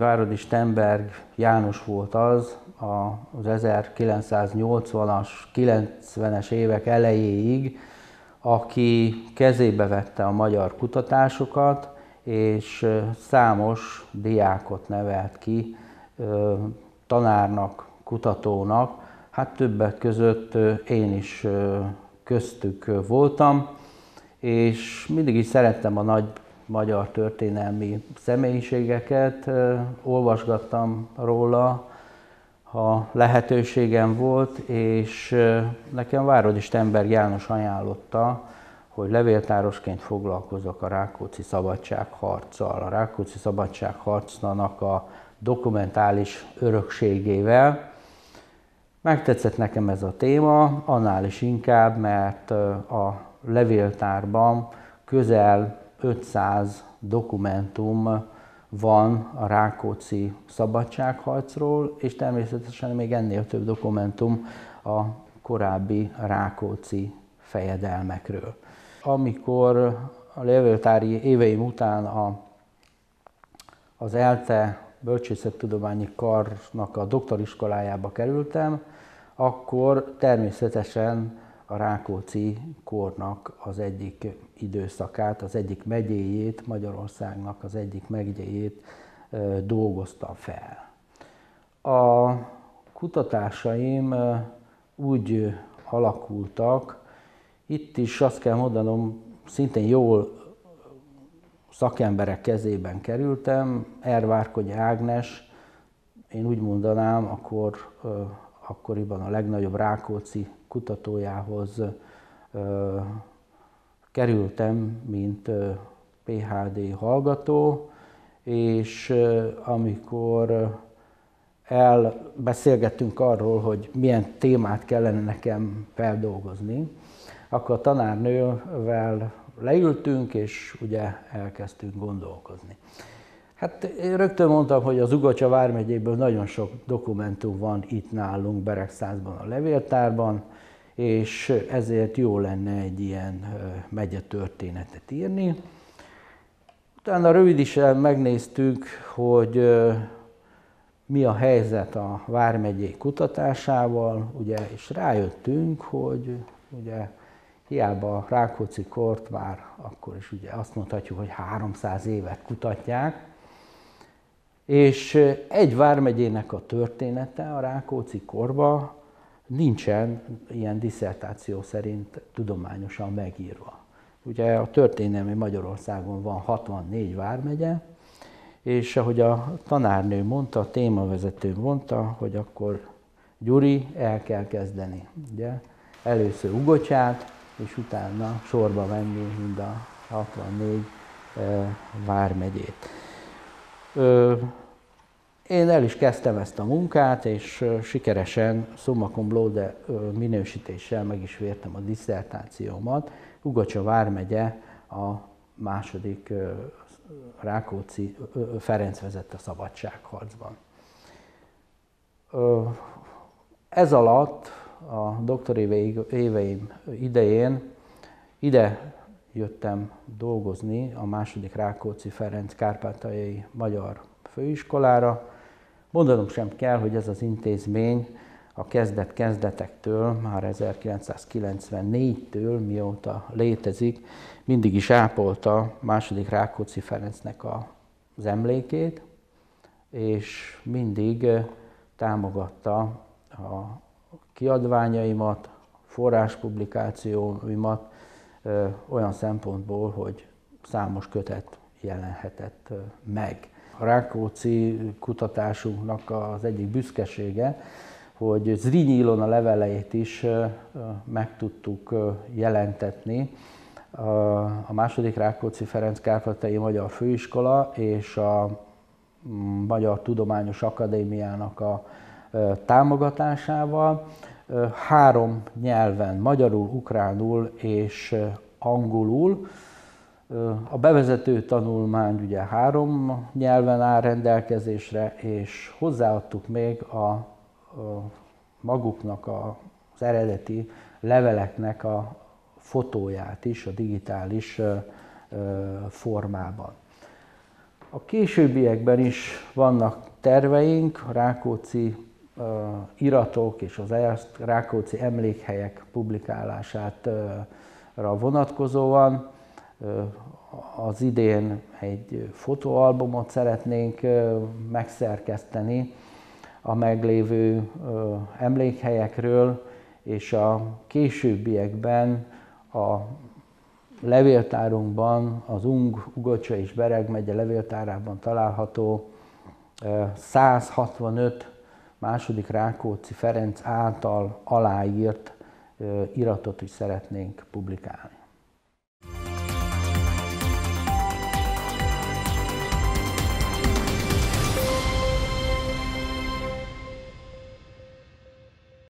Váradi Stenberg János volt az az 1980-as, 90-es évek elejéig, aki kezébe vette a magyar kutatásokat, és számos diákot nevelt ki tanárnak, kutatónak, hát többek között én is köztük voltam, és mindig is szerettem a nagy magyar történelmi személyiségeket, olvasgattam róla, ha lehetőségem volt, és nekem Várodi Stenberg János ajánlotta, hogy levéltárosként foglalkozok a Rákóczi szabadságharccal, a Rákóczi szabadságharcnak a dokumentális örökségével. Megtetszett nekem ez a téma, annál is inkább, mert a levéltárban közel 500 dokumentum van a Rákóczi szabadságharcról, és természetesen még ennél több dokumentum a korábbi Rákóczi fejedelmekről. Amikor a levéltári éveim után a, az ELTE bölcsészettudományi karnak a doktoriskolájába kerültem, akkor természetesen a Rákóczi kornak az egyik időszakát, az egyik megyéjét, Magyarországnak az egyik megyéjét dolgozta fel. A kutatásaim úgy alakultak, itt is azt kell mondanom, szintén jól szakemberek kezében kerültem, Ervárkogy Ágnes, én úgy mondanám, akkor akkoriban a legnagyobb Rákóczi kutatójához kerültem, mint PHD hallgató, és amikor elbeszélgettünk arról, hogy milyen témát kellene nekem feldolgozni, akkor a tanárnővel leültünk, és ugye elkezdtünk gondolkozni. Hát én rögtön mondtam, hogy az Ugocsa vármegyéből nagyon sok dokumentum van itt nálunk Beregszázban a levéltárban, és ezért jó lenne egy ilyen megye történetet írni. Utána is megnéztük, hogy mi a helyzet a Vármegyék kutatásával, ugye, és rájöttünk, hogy ugye hiába a Rákóczi kort már akkor is ugye azt mondhatjuk, hogy 300 évet kutatják, és egy vármegyének a története a Rákóczi korba nincsen ilyen diszertáció szerint tudományosan megírva. Ugye a történelmi Magyarországon van 64 vármegye, és ahogy a tanárnő mondta, a témavezető mondta, hogy akkor Gyuri, el kell kezdeni. Ugye? Először Ugocsát, és utána sorba venni mind a 64 e, vármegyét. Ö, én el is kezdtem ezt a munkát, és sikeresen summa cum laude minősítéssel meg is vértem a diszertációmat. Ugocsa vármegye a második Rákóczi Ferenc vezette szabadságharcban. Ez alatt a doktori éveim idején ide jöttem dolgozni a második Rákóczi Ferenc Kárpátaljai Magyar Főiskolára, Mondanom sem kell, hogy ez az intézmény a kezdet-kezdetektől, már 1994-től, mióta létezik, mindig is ápolta második Rákóczi Ferencnek az emlékét, és mindig támogatta a kiadványaimat, forráspublikációimat olyan szempontból, hogy számos kötet jelenhetett meg Rákóczi kutatásunknak az egyik büszkesége, hogy Zrínyi Ilona leveleit is meg tudtuk jelentetni. A második Rákóczi Ferenc Kárpátai Magyar Főiskola és a Magyar Tudományos Akadémiának a támogatásával három nyelven, magyarul, ukránul és angolul a bevezető tanulmány ugye három nyelven áll rendelkezésre, és hozzáadtuk még a, a maguknak a, az eredeti leveleknek a fotóját is a digitális formában. A későbbiekben is vannak terveink, a Rákóczi uh, iratok és az Rákóczi emlékhelyek publikálására vonatkozóan. Az idén egy fotóalbumot szeretnénk megszerkeszteni a meglévő emlékhelyekről, és a későbbiekben a levéltárunkban, az Ung, Ugocsa és Bereg megye levéltárában található 165 második Rákóczi Ferenc által aláírt iratot is szeretnénk publikálni.